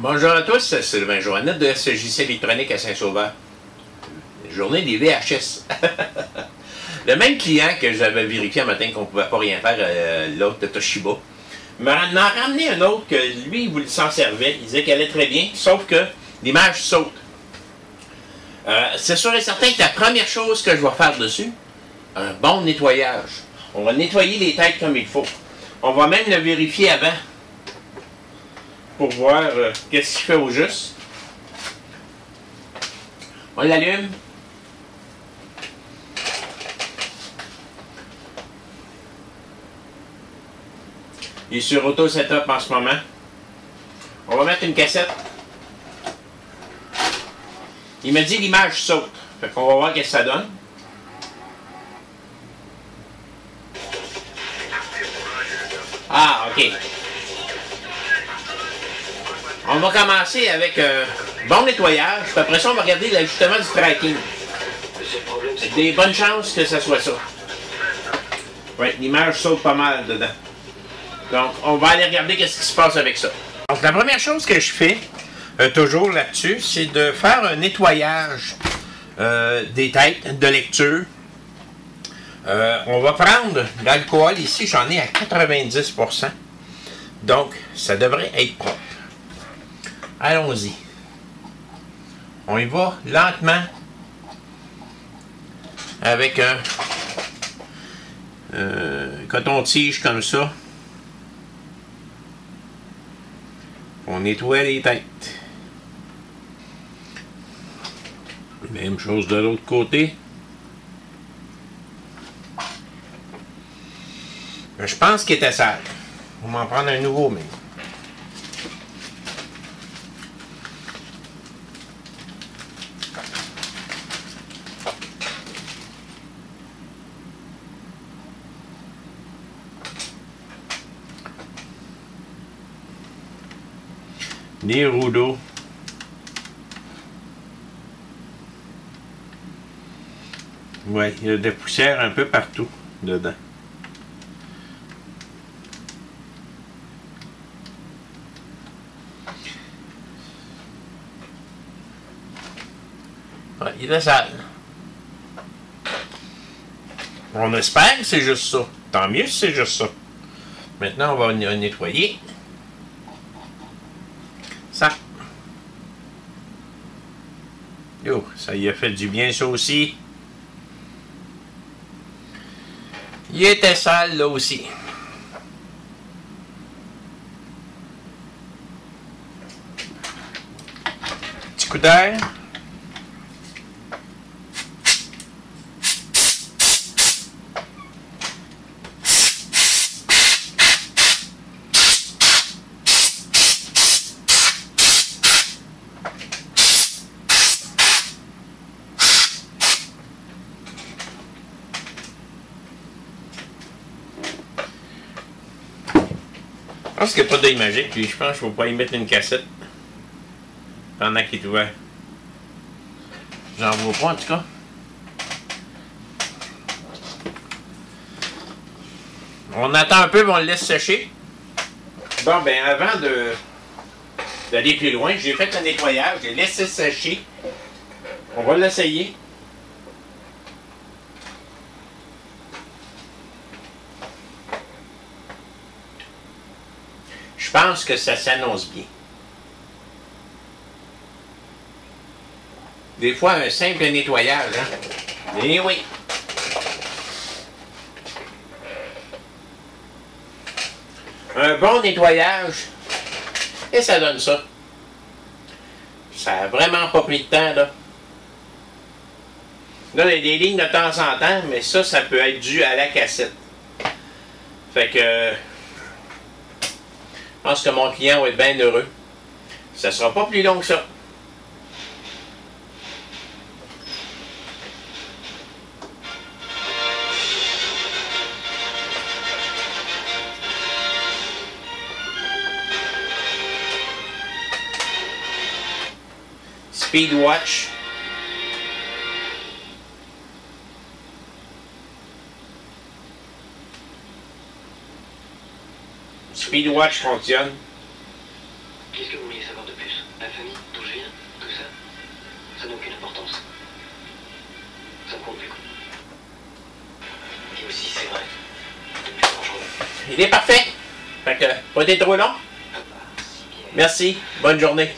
Bonjour à tous, c'est Sylvain Joannette de SJC électronique à Saint-Sauveur. Journée des VHS. le même client que j'avais vérifié un matin qu'on ne pouvait pas rien faire, euh, l'autre de Toshiba, m'en a ramené un autre que lui, il s'en servir. Il disait qu'elle allait très bien, sauf que l'image saute. Euh, c'est sûr et certain que la première chose que je vais faire dessus, un bon nettoyage. On va nettoyer les têtes comme il faut. On va même le vérifier avant pour voir euh, qu'est-ce qu'il fait au juste. On l'allume. Il est sur Auto Setup en ce moment. On va mettre une cassette. Il me dit l'image saute. Fait qu'on va voir ce que ça donne. Ah, OK. On va commencer avec un bon nettoyage, puis après ça, on va regarder l'ajustement du tracking. Des bonnes chances que ce soit ça. Oui, l'image saute pas mal dedans. Donc, on va aller regarder qu'est-ce qui se passe avec ça. Donc, la première chose que je fais, euh, toujours là-dessus, c'est de faire un nettoyage euh, des têtes de lecture. Euh, on va prendre l'alcool ici, j'en ai à 90%. Donc, ça devrait être propre. Allons-y. On y va lentement avec un coton-tige comme ça. On nettoie les têtes. Même chose de l'autre côté. Je pense qu'il était sale. On va en prendre un nouveau, mais. Des roues d'eau. Ouais, il y a des poussières un peu partout dedans. Il est sale. On espère que c'est juste ça. Tant mieux si c'est juste ça. Maintenant, on va nettoyer. Ça. Ça y a fait du bien ça aussi. Il était sale là aussi. Petit coup d'air. Je pense qu'il n'y a pas d'œil magique, puis je pense qu'il ne faut pas y mettre une cassette pendant qu'il est ouvert. J'en vois pas en tout cas. On attend un peu, mais on le laisse sécher. Bon, ben avant de d'aller plus loin, j'ai fait un nettoyage, j'ai laissé sécher. On va l'essayer. Je pense que ça s'annonce bien. Des fois, un simple nettoyage, hein? Eh oui! Un bon nettoyage, et ça donne ça. Ça n'a vraiment pas pris de temps, là. Là, il y a des lignes de temps en temps, mais ça, ça peut être dû à la cassette. Fait que... Je pense que mon client va être bien heureux. Ça ne sera pas plus long que ça. Speed Speedwatch fonctionne. Qu'est-ce que vous voulez savoir de plus? La famille, d'où je viens, tout ça Ça n'a aucune importance. Ça ne compte plus. Et aussi, c'est vrai. Il est parfait Fait que, pas été trop long. Merci, bonne journée.